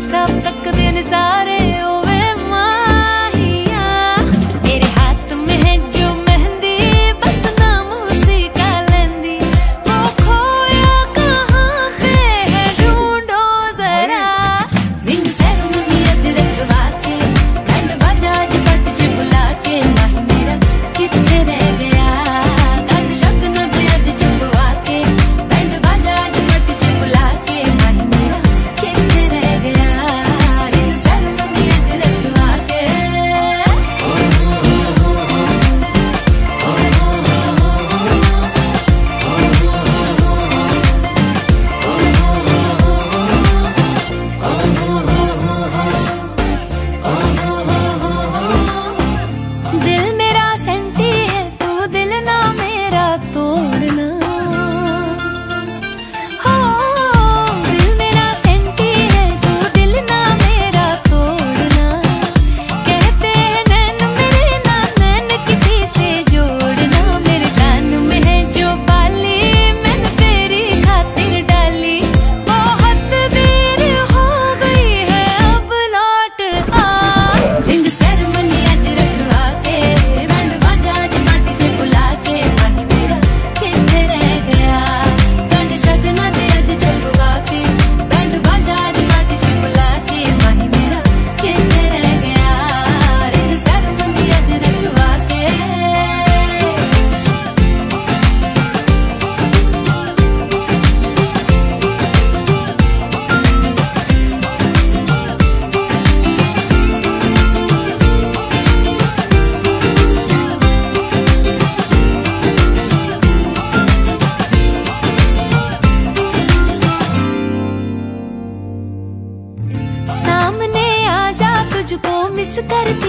stuff, tak dhe nizare. करती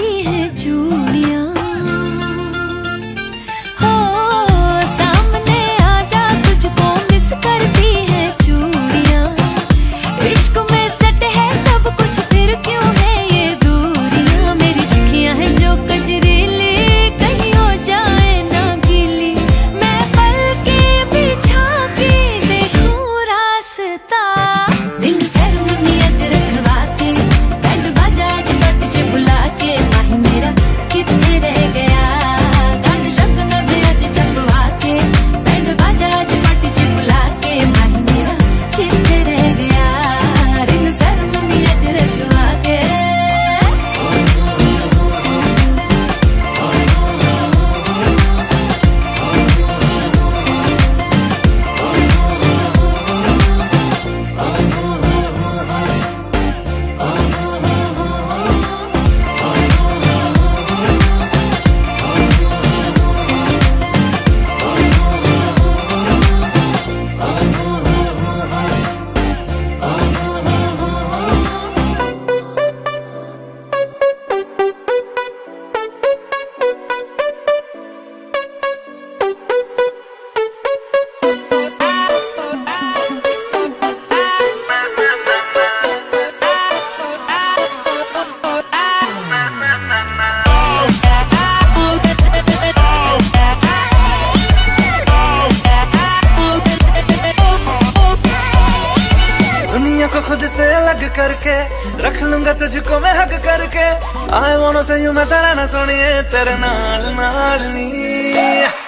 अलग करके, रख लूँगा तुझको मैं हग करके। आए वो से यू मैं तेरा ना सुनिए, तेरे नाल नाल नी।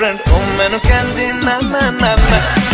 मेरी गर्लफ्रेंड तू मैनू कहंदी ना ना ना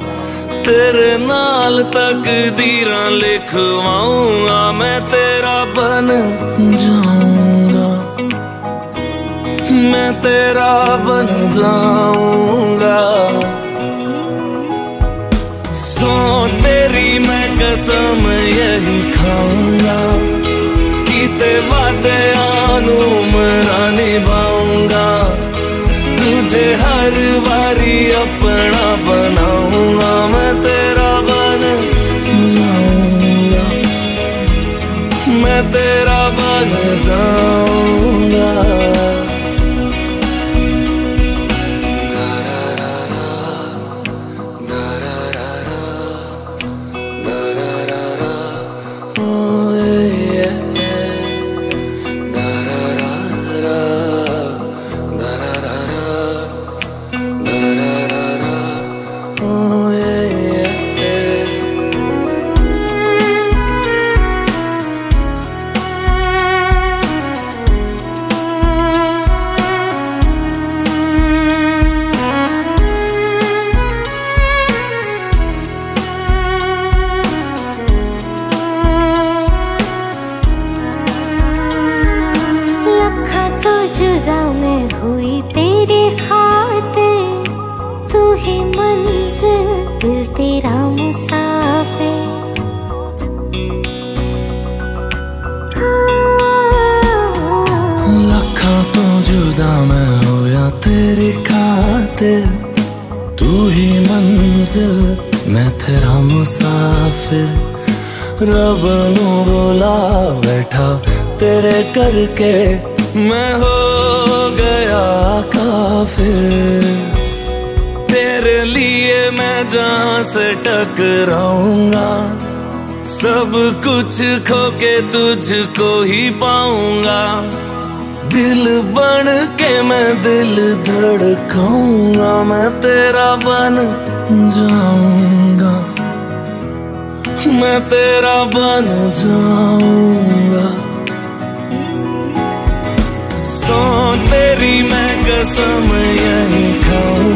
तेरे नाल तक दीरा लिखवाऊँगा, मैं तेरा बन जाऊँगा। मैं तेरा बन जाऊँगा। सो तेरी मैं कसम यही खाऊँगा कीते वादे आनू मरा निभाऊँगा। तुझे हर बारी अपना बनाऊँगा तेरा बन जाऊँगा मुसाफिर ਲੱਖਾਂ जुदा मैं हो तू ही मंजिल, मैं तेरा मुसाफिर। रब नु बैठा तेरे करके, मैं हो गया काफिर। तेरे लिए मैं जहाँ से टकराऊँगा, सब कुछ खो के तुझको ही पाऊँगा। दिल बन के मैं दिल धड़काऊँगा, मैं तेरा बन जाऊँगा। मैं तेरा बन जाऊँगा। सो तेरी मैं कसम यही खाऊँगा